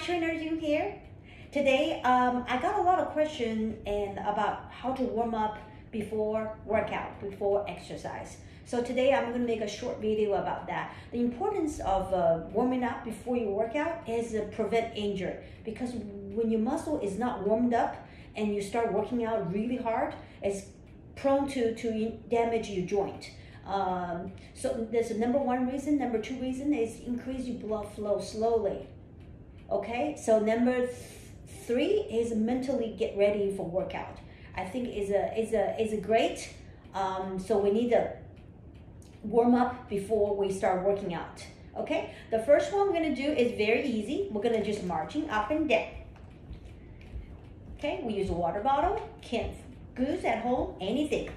Trainer June here. Today, um, I got a lot of questions and about how to warm up before workout, before exercise. So today I'm going to make a short video about that. The importance of uh, warming up before you work out is to prevent injury because when your muscle is not warmed up and you start working out really hard, it's prone to, to damage your joint. Um, so there's a number one reason. Number two reason is increase your blood flow slowly. Okay, so number th three is mentally get ready for workout. I think is a is a is a great. Um, so we need to warm up before we start working out. Okay, the first one we're gonna do is very easy. We're gonna just marching up and down. Okay, we use a water bottle, can goose at home, anything.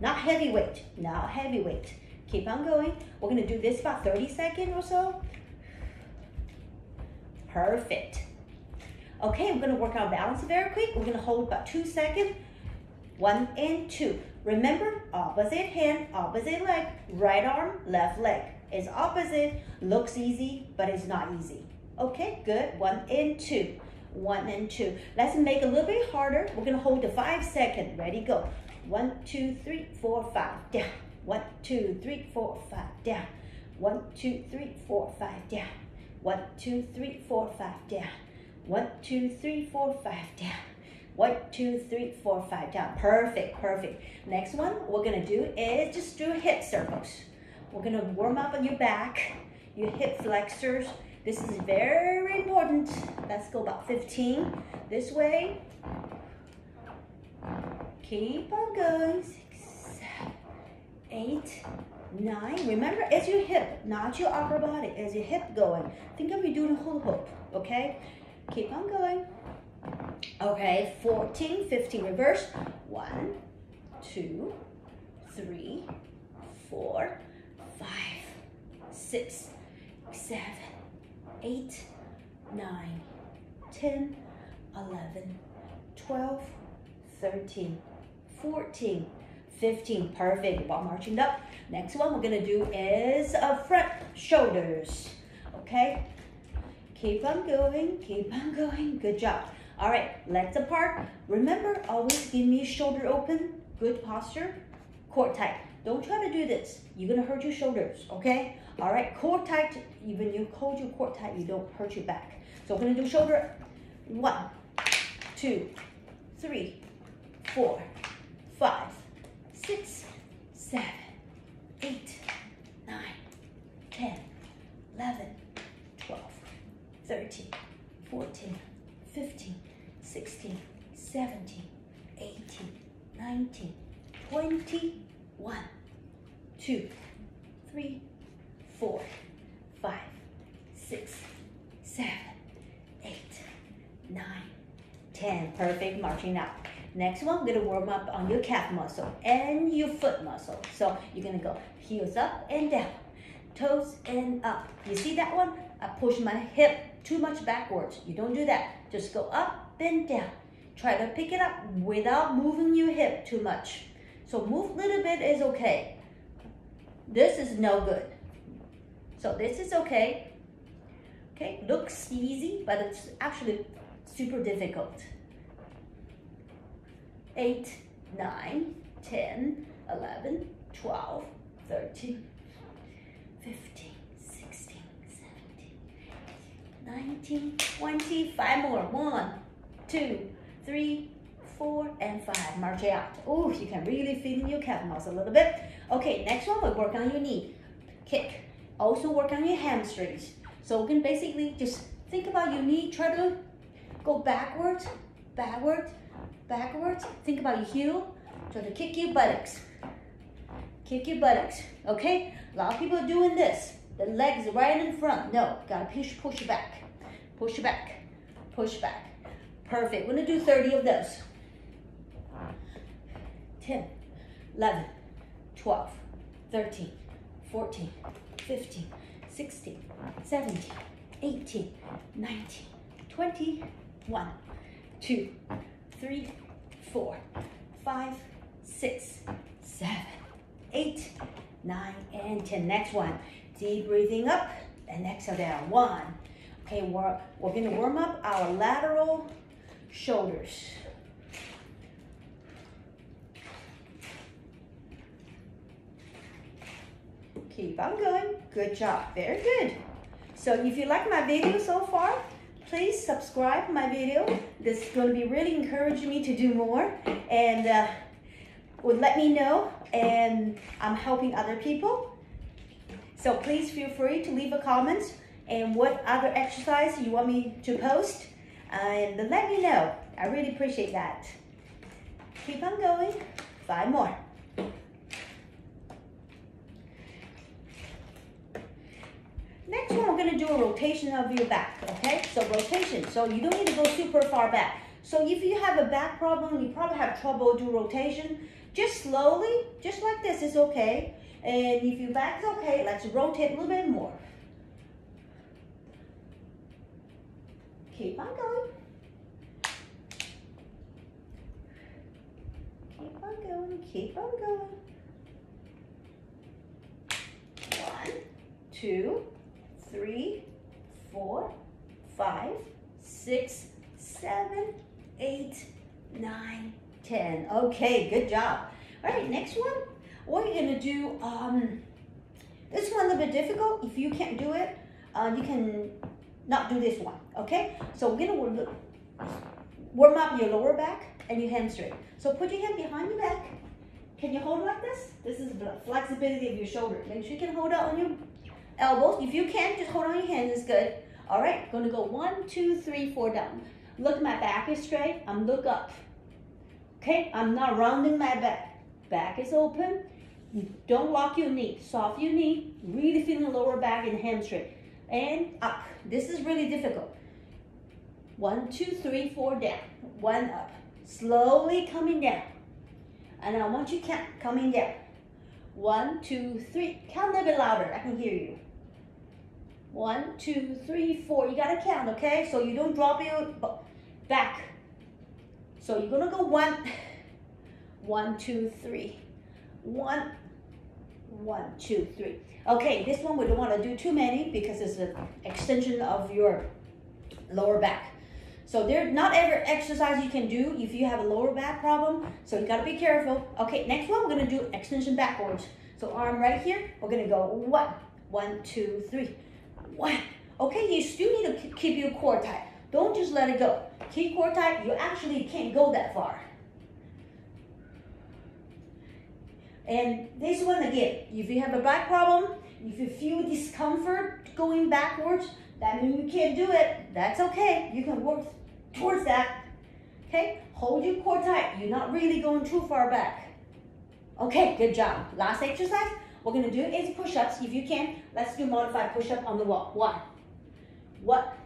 Not heavy weight, not heavy weight. Keep on going. We're gonna do this about 30 seconds or so. Perfect. Okay, I'm gonna work on balance very quick. We're gonna hold about two seconds. One and two. Remember, opposite hand, opposite leg, right arm, left leg. It's opposite, looks easy, but it's not easy. Okay, good. One and two. One and two. Let's make it a little bit harder. We're gonna hold the five second. Ready, go. One, two, three, four, five, down. One, two, three, four, five, down. One, two, three, four, five, down. One, two, three, four, five, down. One, two, three, four, five, down. One, two, three, four, five, down. Perfect, perfect. Next one we're gonna do is just do hip circles. We're gonna warm up on your back, your hip flexors. This is very important. Let's go about 15 this way. Keep on going. Six, seven, eight, nine. Remember, it's your hip, not your upper body. It's your hip going. Think of you doing a hula hoop, okay? Keep on going. Okay, 14, 15, reverse. One, two, three, four, five, six, seven, eight, nine, 10, 11, 12, 13, 14, 15. Perfect. While marching up. Next one we're gonna do is a front shoulders. Okay? Keep on going, keep on going. Good job. All right, legs apart. Remember, always give me shoulder open. Good posture. Core tight. Don't try to do this. You're gonna hurt your shoulders, okay? All right, core tight. Even you hold your core tight, you don't hurt your back. So we're gonna do shoulder. One, two, three, four, five, six, seven, eight, nine, ten, eleven, twelve, thirteen, fourteen, fifteen. 16, 17, 18, 19, 20, 1, 2, 3, 4, 5, 6, 7, 8, 9, 10. Perfect, marching up. Next one, gonna warm up on your calf muscle and your foot muscle. So you're gonna go heels up and down, toes and up. You see that one? I push my hip too much backwards. You don't do that. Just go up then down. Try to pick it up without moving your hip too much. So move a little bit is okay. This is no good. So this is okay. Okay, looks easy, but it's actually super difficult. 8, 9, 10, 11, 12, 13, 15, 16, 17, 19, 20, 5 more. 1, two, three, four, and five. March out. Oh, you can really feel your calf muscle a little bit. Okay, next one, we work on your knee. Kick. Also work on your hamstrings. So we can basically just think about your knee. Try to go backwards, backwards, backwards. Think about your heel. Try to kick your buttocks. Kick your buttocks. Okay? A lot of people are doing this. The legs right in front. No, gotta push, push back. Push back. Push back. Perfect. We're to do 30 of those. 10, 11, 12, 13, 14, 15, 16, 17, 18, 19, 20, 1, 2, 3, 4, 5, 6, 7, 8, 9, and 10. Next one. Deep breathing up and exhale down. One. Okay, we're, we're gonna warm up our lateral shoulders. Keep on going. Good job. Very good. So if you like my video so far, please subscribe my video. This is going to be really encouraging me to do more and uh, would let me know and I'm helping other people. So please feel free to leave a comment and what other exercise you want me to post and let me know. I really appreciate that. Keep on going. Five more. Next one, we're gonna do a rotation of your back, okay? So rotation, so you don't need to go super far back. So if you have a back problem, you probably have trouble do rotation, just slowly, just like this is okay. And if your back's okay, let's rotate a little bit more. Keep on going. Keep on going, keep on going. One, two, three, four, five, six, seven, eight, nine, ten. Okay, good job. All right, next one. What you're gonna do, um, this one a bit difficult. If you can't do it, uh, you can not do this one, okay? So we're gonna warm up your lower back and your hamstring. So put your hand behind your back. Can you hold like this? This is the flexibility of your shoulder. Make sure you can hold it on your elbows. If you can, just hold on your hands is good. All right, gonna go one, two, three, four down. Look, my back is straight. I'm look up. Okay, I'm not rounding my back. Back is open. Don't lock your knee. Soft your knee. Really feel the lower back and hamstring. And up. This is really difficult. One, two, three, four down. One up. Slowly coming down. And I want you to count coming down. One, two, three. Count a little bit louder. I can hear you. One, two, three, four. You gotta count, okay? So you don't drop your back. So you're gonna go one, one, two, three. One, one, two, three. Okay, this one we don't wanna do too many because it's an extension of your lower back. So there, not every exercise you can do if you have a lower back problem. So you gotta be careful. Okay, next one we're gonna do extension backwards. So arm right here, we're gonna go one, one, two, three one. Okay, you still need to keep your core tight. Don't just let it go. Keep core tight, you actually can't go that far. And this one again, if you have a back problem, if you feel discomfort going backwards, that means you can't do it. That's okay. You can work towards that. Okay, hold your core tight. You're not really going too far back. Okay, good job. Last exercise, we're gonna do is push-ups. If you can, let's do modified push-up on the wall. One, what?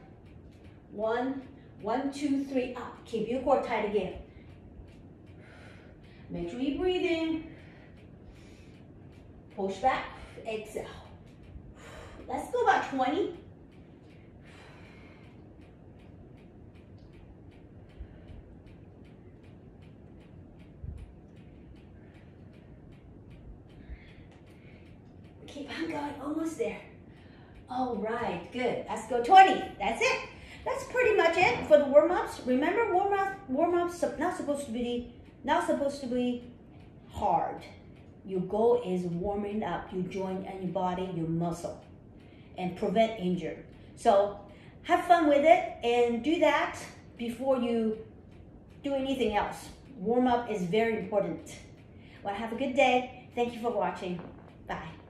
One, one, two, three, up. Keep your core tight again. Make sure you're breathing. Push back, exhale. Let's go about 20. Keep on going, almost there. All right, good. Let's go 20. That's it. That's pretty much it for the warm-ups. Remember, warm-ups warm-ups not supposed to be not supposed to be hard. Your goal is warming up your joint and your body, your muscle, and prevent injury. So have fun with it and do that before you do anything else. Warm up is very important. Well, have a good day. Thank you for watching. Bye.